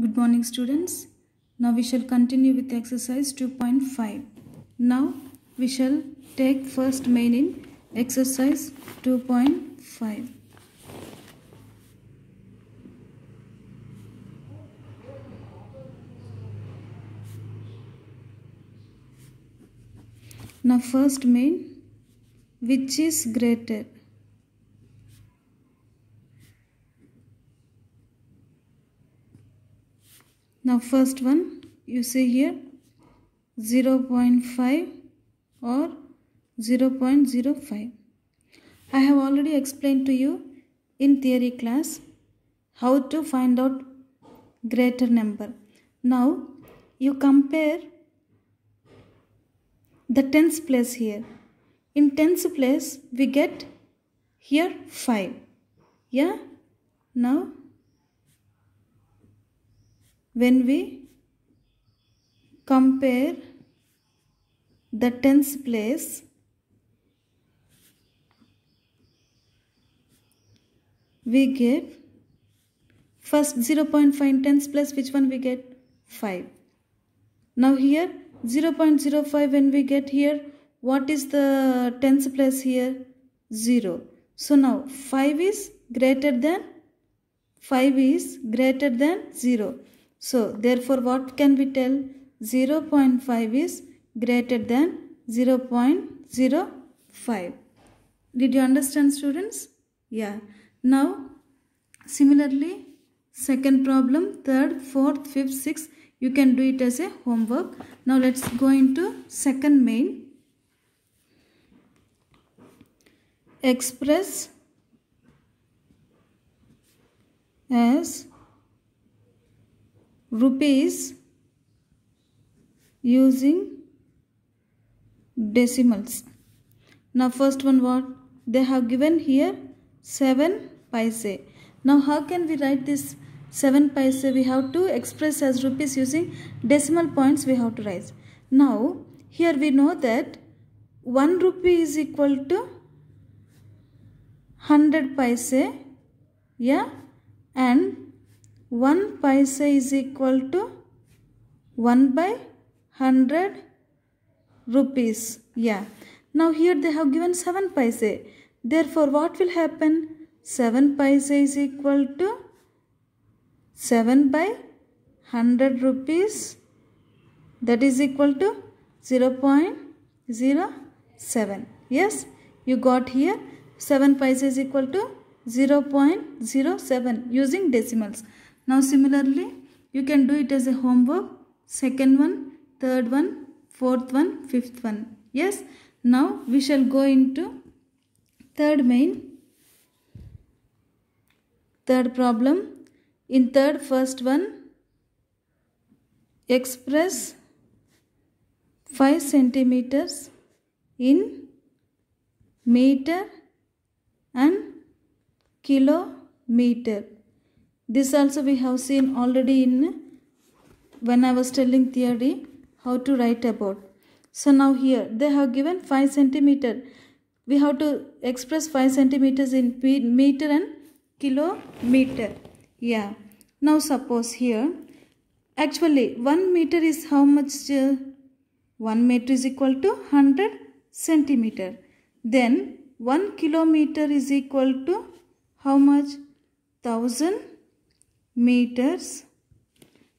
Good morning students. Now we shall continue with exercise 2.5. Now we shall take first main in exercise 2.5. Now first main which is greater Now first one you see here 0.5 or 0.05. I have already explained to you in theory class how to find out greater number. Now you compare the tens place here. In tens place we get here 5. Yeah? Now when we compare the tens place we get first 0.5 in tens place which one we get? 5 now here 0.05 when we get here what is the tens place here? 0 so now 5 is greater than 5 is greater than 0 so, therefore, what can we tell? 0 0.5 is greater than 0 0.05. Did you understand students? Yeah. Now, similarly, second problem, third, fourth, fifth, sixth, you can do it as a homework. Now, let's go into second main. Express as rupees using decimals. Now first one what? They have given here 7 paise. Now how can we write this 7 paise? We have to express as rupees using decimal points we have to write. Now here we know that 1 rupee is equal to 100 paise. Yeah and 1 paisa is equal to 1 by 100 rupees. Yeah. Now here they have given 7 paisa. Therefore what will happen? 7 paisa is equal to 7 by 100 rupees. That is equal to 0 0.07. Yes. You got here 7 paisa is equal to 0 0.07 using decimals. Now similarly, you can do it as a homework. Second one, third one, fourth one, fifth one. Yes. Now we shall go into third main. Third problem. In third first one, express 5 centimeters in meter and kilometer this also we have seen already in when I was telling theory how to write about. So now here they have given 5 centimeter. We have to express 5 centimeters in meter and kilometer. Yeah. Now suppose here actually 1 meter is how much? Uh, 1 meter is equal to 100 centimeter. Then 1 kilometer is equal to how much? 1000 meters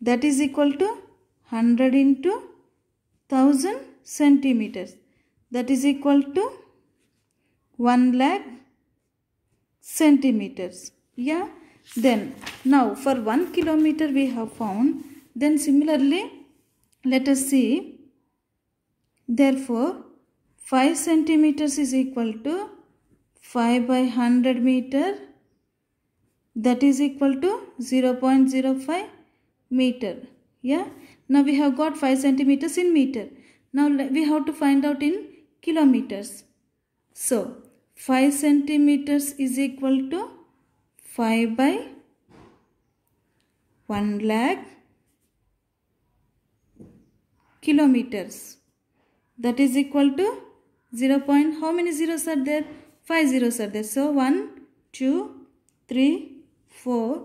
that is equal to 100 into 1000 centimeters. That is equal to 1 lakh centimeters. Yeah? Then now for 1 kilometer we have found then similarly let us see. Therefore 5 centimeters is equal to 5 by 100 meter that is equal to 0.05 meter. Yeah? Now we have got 5 centimeters in meter. Now we have to find out in kilometers. So 5 centimeters is equal to 5 by 1 lakh kilometers. That is equal to 0. Point, how many zeros are there? 5 zeros are there. So 1 2 3 4,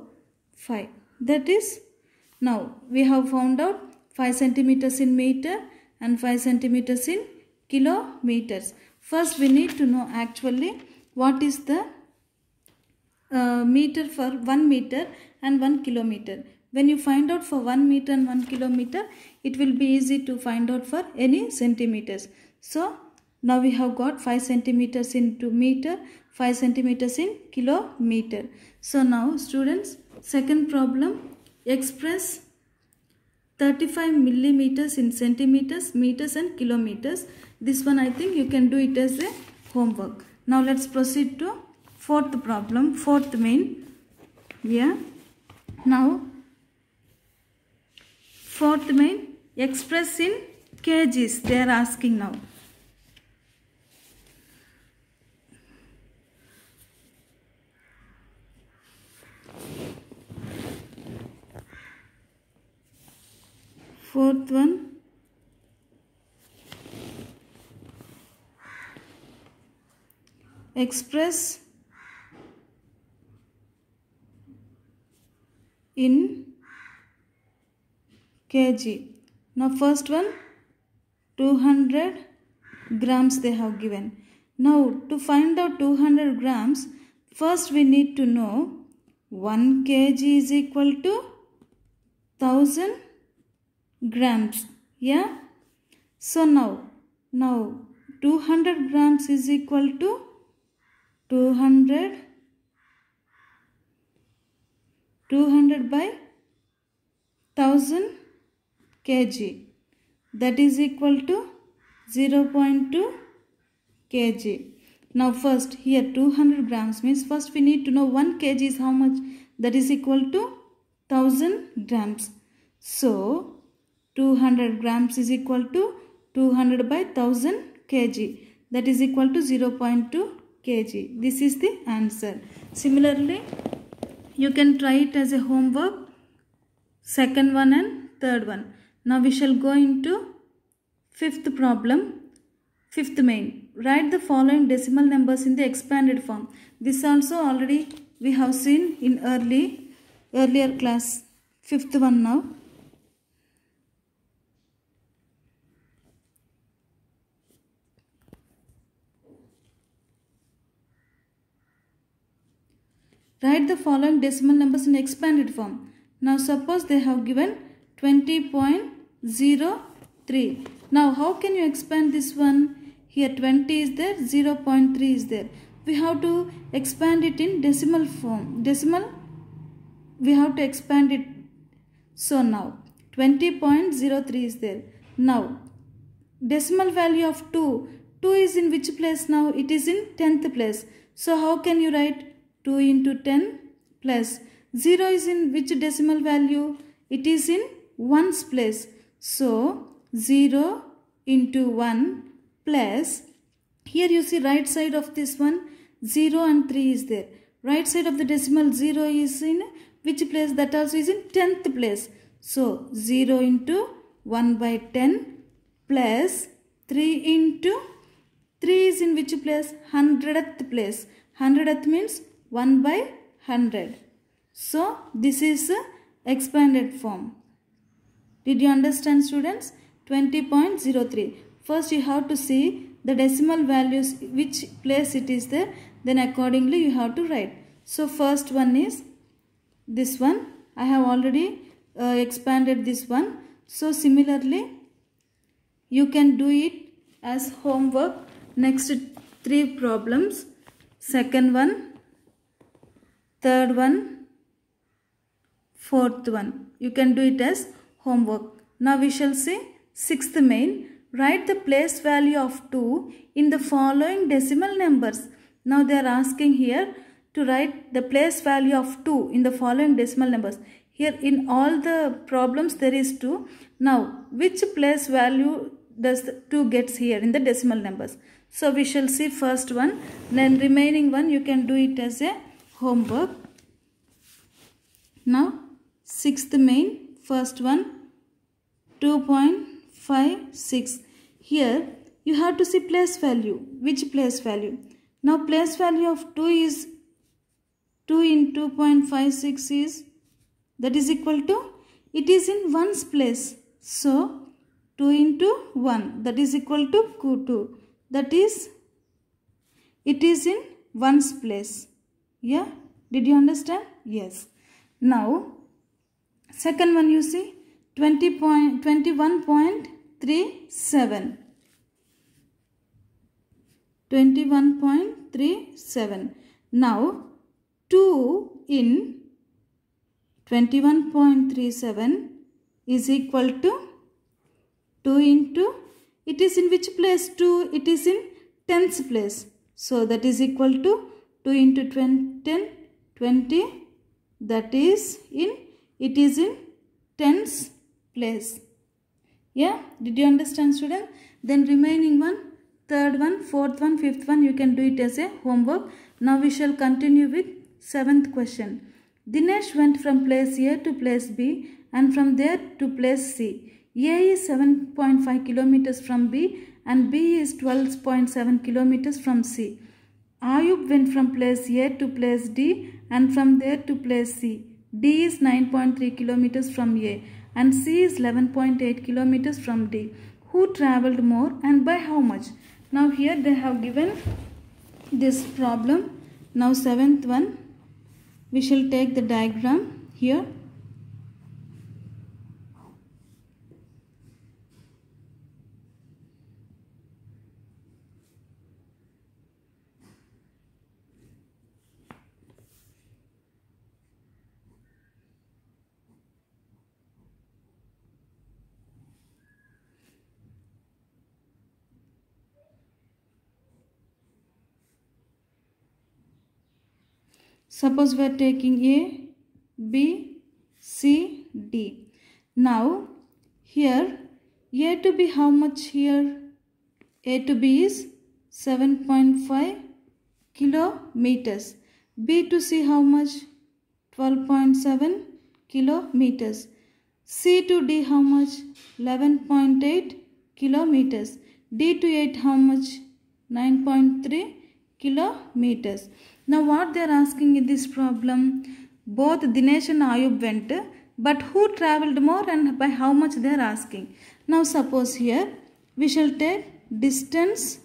5. That is Now we have found out 5 centimeters in meter and 5 centimeters in kilometers. First we need to know actually what is the uh, meter for 1 meter and 1 kilometer. When you find out for 1 meter and 1 kilometer, it will be easy to find out for any centimeters. So, now we have got 5 centimeters into meter, 5 centimeters in kilometer. So, now students, second problem, express 35 millimeters in centimeters, meters and kilometers. This one I think you can do it as a homework. Now, let's proceed to fourth problem, fourth main. Yeah. Now, fourth main, express in kgs they are asking now. Fourth one, express in kg. Now first one 200 grams they have given. Now to find out 200 grams first we need to know 1 kg is equal to 1000 grams. Yeah. So now now 200 grams is equal to 200 200 by 1000 kg that is equal to 0.2 kg now first here 200 grams means first we need to know 1 kg is how much that is equal to 1000 grams so 200 grams is equal to 200 by 1000 kg. That is equal to 0.2 kg. This is the answer. Similarly you can try it as a homework second one and third one. Now we shall go into fifth problem fifth main. Write the following decimal numbers in the expanded form. This also already we have seen in early earlier class fifth one now Write the following decimal numbers in expanded form. Now suppose they have given 20.03. Now how can you expand this one? Here 20 is there, 0.3 is there. We have to expand it in decimal form. Decimal, we have to expand it. So now 20.03 is there. Now decimal value of 2. 2 is in which place now? It is in 10th place. So how can you write 2 into 10 plus 0 is in which decimal value? It is in 1's place. So 0 into 1 plus here you see right side of this one 0 and 3 is there. Right side of the decimal 0 is in which place? That also is in 10th place. So 0 into 1 by 10 plus 3 into 3 is in which place? 100th place. 100th means 1 by 100. So, this is expanded form. Did you understand students? 20.03. First you have to see the decimal values which place it is there. Then accordingly you have to write. So, first one is this one. I have already uh, expanded this one. So, similarly you can do it as homework. Next three problems. Second one third one, fourth one. You can do it as homework. Now we shall see sixth main. Write the place value of 2 in the following decimal numbers. Now they are asking here to write the place value of 2 in the following decimal numbers. Here in all the problems there is 2. Now which place value does 2 gets here in the decimal numbers. So we shall see first one. Then remaining one you can do it as a homework. Now sixth main first one 2.56 here you have to see place value which place value now place value of 2 is 2 in 2.56 is that is equal to it is in ones place. So 2 into 1 that is equal to 2. That is it is in ones place. Yeah. Did you understand? Yes. Now second one you see 20 point, 21.37. 21.37. Now 2 in 21.37 is equal to 2 into it is in which place 2 it is in tens place so that is equal to 2 into 20, 10 20 that is in it is in tens place. Yeah? Did you understand student? Then remaining one third one fourth one fifth one you can do it as a homework. Now we shall continue with seventh question. Dinesh went from place A to place B and from there to place C. A is 7.5 kilometers from B and B is 12.7 kilometers from C. Ayub went from place A to place D and from there to place C. D is 9.3 kilometers from A and C is 11.8 kilometers from D. Who traveled more and by how much? Now here they have given this problem. Now seventh one we shall take the diagram here Suppose we are taking A, B, C, D. Now here A to B how much here? A to B is 7.5 kilometers. B to C how much? 12.7 kilometers. C to D how much? 11.8 kilometers. D to 8 how much? 9.3 kilometers. Now what they are asking in this problem? Both Dinesh and Ayub went, but who travelled more and by how much they are asking. Now suppose here we shall take distance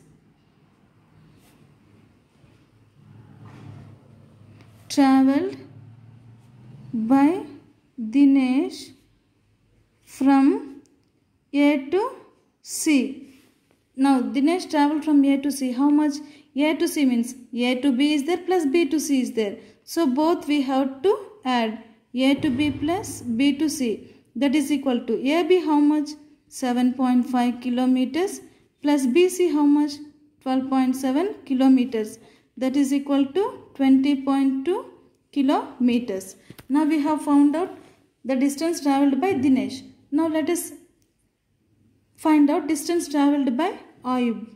travelled by Dinesh from A to C. Now Dinesh travelled from A to C. How much? A to C means A to B is there plus B to C is there. So both we have to add A to B plus B to C. That is equal to AB how much? 7.5 kilometers plus BC how much? 12.7 kilometers. That is equal to 20.2 kilometers. Now we have found out the distance travelled by Dinesh. Now let us find out distance travelled by Ayub.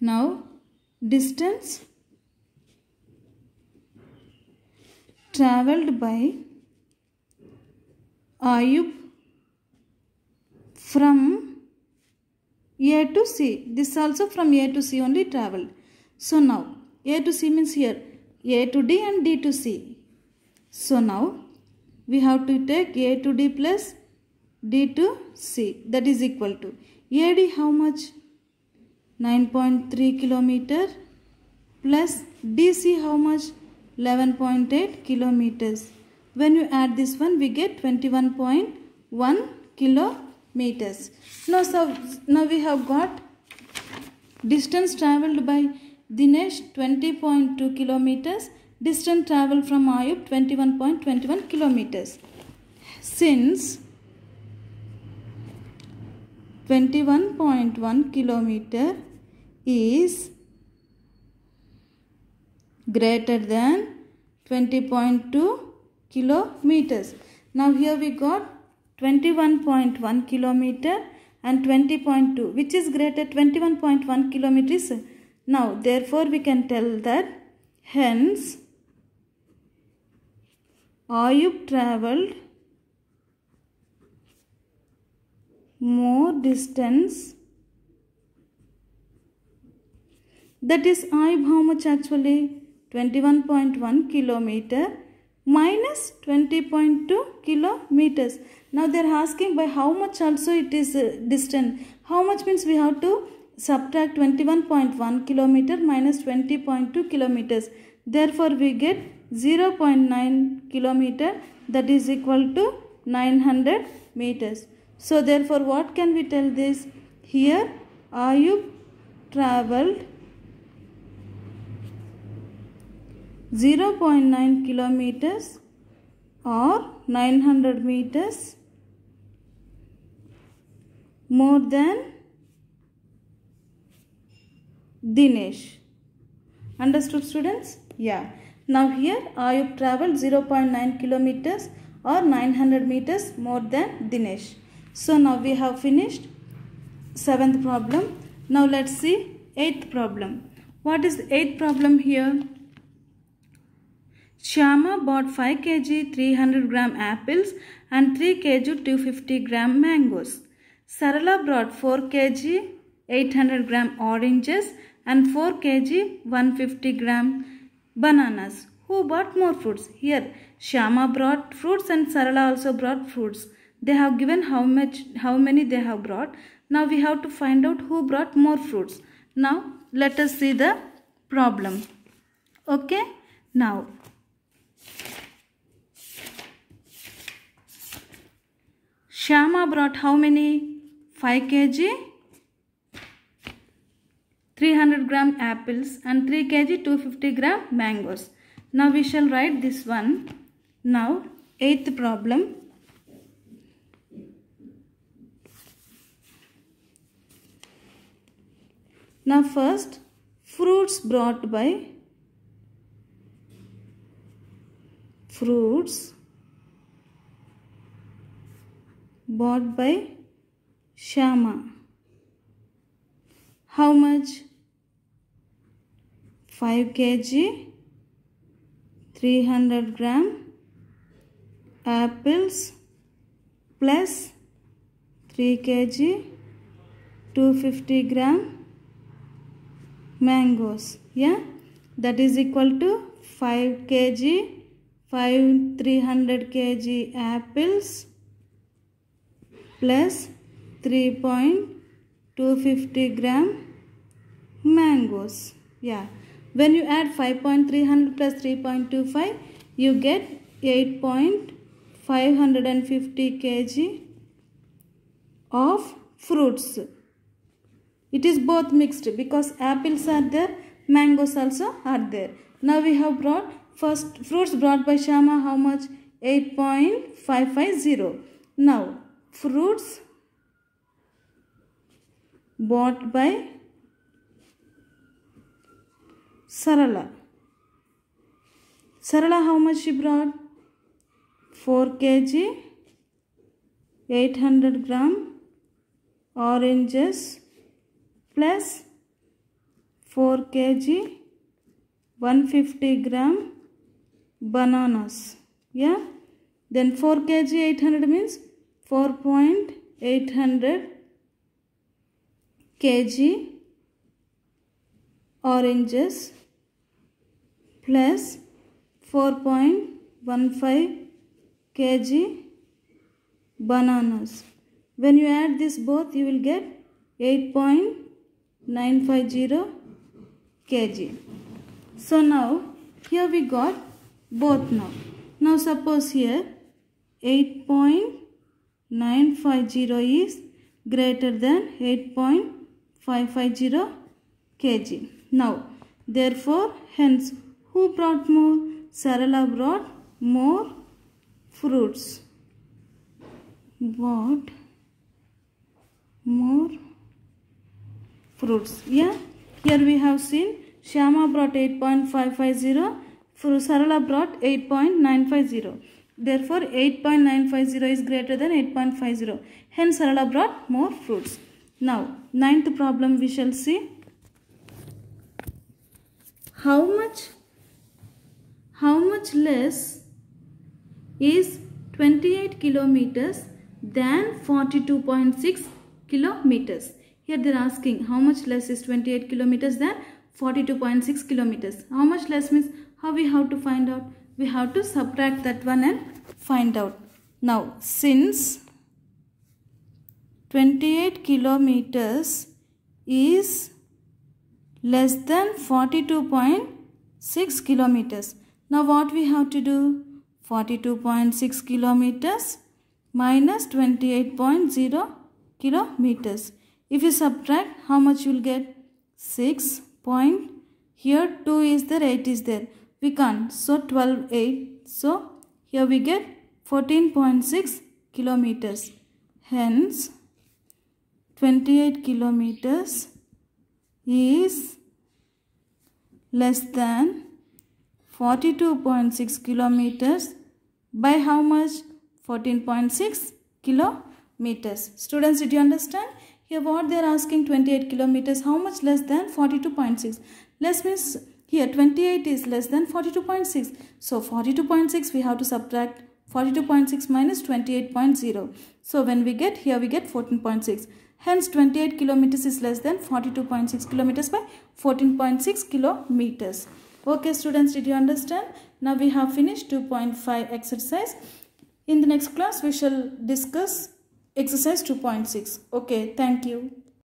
Now distance travelled by Ayub from A to C. This also from A to C only travelled. So now A to C means here A to D and D to C. So now we have to take A to D plus D to C that is equal to AD how much 9.3 kilometer plus DC how much 11.8 kilometers. When you add this one we get 21.1 kilometers. Now, so, now we have got distance travelled by Dinesh 20.2 kilometers. Distance travelled from Ayub 21.21 kilometers. Since 21.1 kilometer is greater than 20.2 kilometers. Now here we got 21.1 kilometer and 20.2 which is greater 21.1 kilometers. Now therefore we can tell that hence Ayub travelled more distance that is I how much actually 21.1 kilometer minus 20.2 kilometers. Now they are asking by how much also it is uh, distant. How much means we have to subtract 21.1 kilometer minus 20.2 kilometers. Therefore we get 0.9 kilometer that is equal to 900 meters. So therefore what can we tell this? Here Ayub traveled 0.9 kilometers or 900 meters more than Dinesh. Understood students? Yeah. Now here Ayub traveled 0.9 kilometers or 900 meters more than Dinesh. So now we have finished seventh problem. Now let's see eighth problem. What is the eighth problem here? Shyama bought 5 kg 300 gram apples and 3 kg 250 gram mangoes. Sarala brought 4 kg 800 gram oranges and 4 kg 150 gram bananas. Who bought more fruits? Here Shyama brought fruits and Sarala also brought fruits. They have given how much how many they have brought. Now we have to find out who brought more fruits. Now let us see the problem. Okay? Now Shyama brought how many? 5 kg 300 gram apples and 3 kg 250 gram mangoes. Now we shall write this one. Now eighth problem. Now first fruits brought by fruits bought by Shyama. How much? 5 kg 300 gram apples plus 3 kg 250 gram mangoes yeah that is equal to 5 kg 5 300 kg apples plus 3.250 gram mangoes. Yeah. When you add 5.300 plus 3.25 you get 8.550 kg of fruits. It is both mixed because apples are there mangoes also are there. Now we have brought first fruits brought by shyama how much 8.550 now fruits bought by Sarala. Sarala how much she brought? 4 kg 800 gram oranges plus 4 kg 150 gram bananas. Yeah. Then 4 kg 800 means 4.800 kg oranges plus 4.15 kg bananas. When you add this both you will get 8.950 kg. So now here we got both now. Now suppose here 8.950 is greater than 8.550 kg. Now therefore hence who brought more? Sarala brought more fruits. Bought more fruits. Yeah. Here we have seen Shyama brought 8.550. Sarala brought 8.950. Therefore 8.950 is greater than 8.50. Hence Sarala brought more fruits. Now ninth problem we shall see. How much how much less is 28 kilometers than 42.6 kilometers. Here they are asking how much less is 28 kilometers than 42.6 kilometers. How much less means how we have to find out. we have to subtract that one and find out. Now, since 28 kilometers is less than 42.6 kilometers. Now what we have to do? 42.6 kilometers minus 28.0 kilometers. If you subtract, how much you will get? 6 point. Here 2 is there, 8 is there. We can't. So 12, 8. So here we get 14.6 kilometers. Hence 28 kilometers is less than 42.6 kilometers by how much 14.6 kilometers students did you understand here what they are asking 28 kilometers how much less than 42.6 less means here 28 is less than 42.6 so 42.6 we have to subtract 42.6 minus 28.0 so when we get here we get 14.6 Hence 28 kilometers is less than 42.6 kilometers by 14.6 kilometers. Okay students, did you understand? Now we have finished 2.5 exercise. In the next class, we shall discuss exercise 2.6. Okay, thank you.